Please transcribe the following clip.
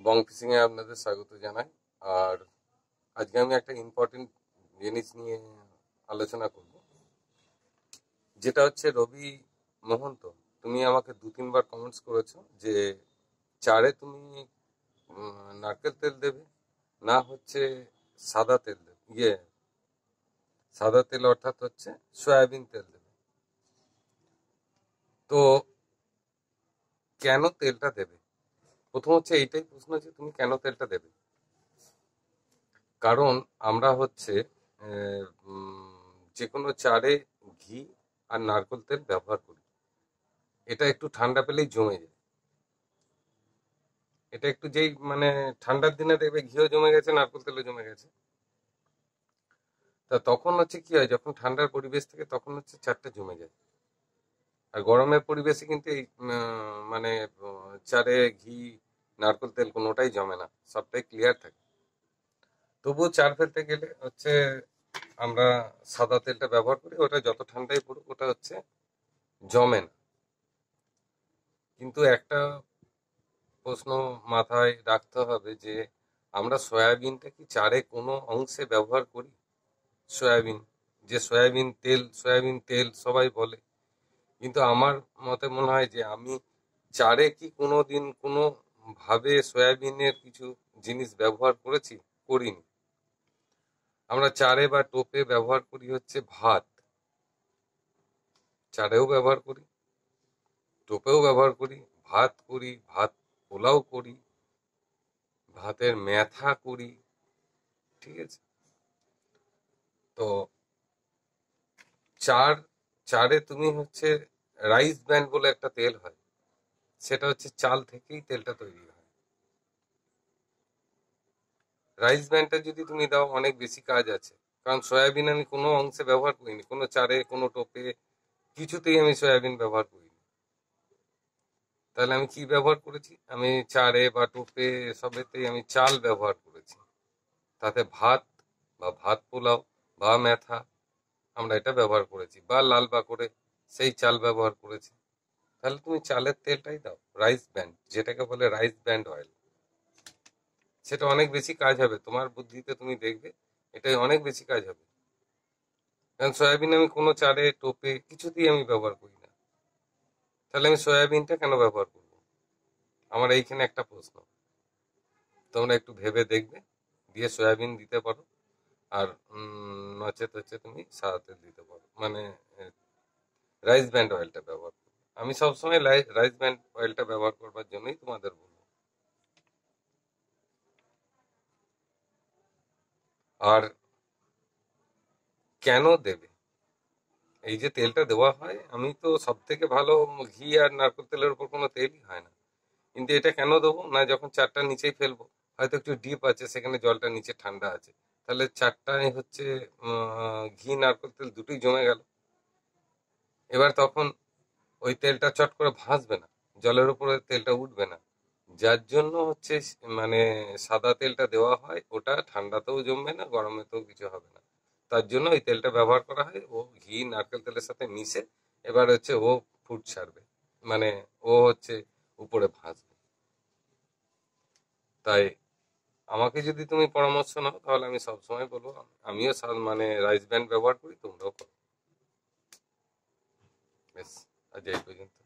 বং ফিশিংয়ে আপনাদের স্বাগত জানাই। আর আজকে আমি একটা ইম্পর্টেন্ট জিনিস নিয়ে আলোচনা করব। যেটা হচ্ছে রবি মোহন্ত, তুমি আমাকে দু তিনবার কমেন্টস করেছ যে চারে তুমি নারকেল তেল দেবে, না হচ্ছে সাদা তেল দেবে। ইয়ে সাদা তেল অর্থাৎ হচ্ছে সয়াবিন তেল দেবে। তো কেন তেলটা দেবে? প্রথম হচ্ছে এইটাই প্রশ্ন যে তুমি কেন তেলটা দেবে? কারণ আমরা হচ্ছে যে কোনো চারে ঘি আর নারকেল তেল ব্যবহার করি। এটা একটু ঠান্ডা পেলেই জমে যায়। এটা একটু যেই মানে ঠান্ডার দিনে দেখবে ঘিও জমে গেছে, নারকেল তেলও জমে গেছে। তা তখন হচ্ছে কি হয়, যখন ঠান্ডার পরিবেশ থেকে, তখন হচ্ছে চারটা জমে যায়। আর গরমের পরিবেশে কিন্তু এই মানে চারে ঘি, নারকেল তেল কোনোটাই জমে না, সবটাই ক্লিয়ার থাকে। তবুও চার ফেলতে গেলে হচ্ছে আমরা সাদা তেলটা ব্যবহার করি, ওটা যত ঠান্ডাই পড়ুক, ওটা হচ্ছে জমে না। কিন্তু একটা প্রশ্ন মাথায় রাখতে হবে যে, আমরা সয়াবিনটা কি চারে কোনো অংশে ব্যবহার করি? সয়াবিন, যে সয়াবিন তেল সয়াবিন তেল সবাই বলে কিন্তু আমার মতে মনে হয় যে আমি চারে কি কোনো দিন কোনো ভাবে সয়াবিনের কিছু জিনিস ব্যবহার করেছি? করিনি। আমরা চারে বা টোপে ব্যবহার করি হচ্ছে ভাত। চারেও ব্যবহার করি, টোপেও ব্যবহার করি, ভাত করি, ভাত পোলাও করি, ভাতের ম্যাথা করি, ঠিক আছে? তো চার চারে তুমি হচ্ছে রাইস ব্যান্ড বলে একটা তেল হয়। সেটা হচ্ছে চাল থেকেই তেলটা তৈরি হয়। রাইস ব্যান্ডটা যদি তুমি দাও, অনেক বেশি কাজ আছে। কারণ সয়াবিন আমি কোনো অংশে ব্যবহার করিনি। কোনো চারে, কোনো টোপে কিছুতেই আমি সয়াবিন ব্যবহার করিনি। তাহলে আমি কি ব্যবহার করেছি? আমি চারে বা টোপে সবেতেই আমি চাল ব্যবহার করেছি। তাতে ভাত বা ভাত পোলাও বা মেথা আমরা এটা ব্যবহার করেছি বা লাল বা করে সেই চাল ব্যবহার করেছি। তাহলে তুমি চালের তেলটাই দাও রাইস ব্যান্ড যেটাকে বলে রাইস ব্যান্ড অয়েল সেটা অনেক বেশি কাজ হবে, তোমার বুদ্ধিতে তুমি দেখবে এটাই অনেক বেশি কাজ হবে। কারণ সয়াবিন আমি কোনো চারে টোপে কিছুতেই আমি ব্যবহার করি না। তাহলে আমি সয়াবিনটা কেন ব্যবহার করব? আমার এইখানে একটা প্রশ্ন। তোমরা একটু ভেবে দেখবে, দিয়ে সয়াবিন দিতে পারো। আর উম, নচেত হচ্ছে তুমি সাদা তেল দিতে পারো মানে রাইস ব্যান্ড অয়েলটা ব্যবহার করো আমি সবসময় রাইস ব্যান্ড অয়েলটা ব্যবহার করবার জন্যই তোমাদের বলব। আর কেন দেবে? এই যে তেলটা দেওয়া হয় আমি তো সব থেকে ভালো ঘি আর নারকেল তেলের উপর কোনো তেলই হয় না। কিন্তু এটা কেন দেবো? না যখন চারটা নিচেই ফেলব হয়তো একটু ডিপ আছে সেখানে জলটা নিচে ঠান্ডা আছে। তাহলে চারটায় হচ্ছে ঘি, নারকেল তেল দুটোই জমে গেল। এবার তখন ওই তেলটা চট করে ভাসবে না, জলের উপরে তেলটা উঠবে না। যার জন্য হচ্ছে মানে সাদা তেলটা দেওয়া হয়, ওটা ঠান্ডাতেও জমবে না, গরমেতেও কিছু হবে না। তার জন্য ওই তেলটা ব্যবহার করা হয়, ও ঘি, নারকেল তেলের সাথে মিশে এবার হচ্ছে ও ফুট ছাড়বে মানে ও হচ্ছে উপরে ভাসবে। তাই আমাকে যদি তুমি পরামর্শ নাও, তাহলে আমি সবসময় বলব, আমিও মানে রাইস ব্যান্ড ব্যবহার করি, তোমরাও করো। বেশ আজ এই পর্যন্ত।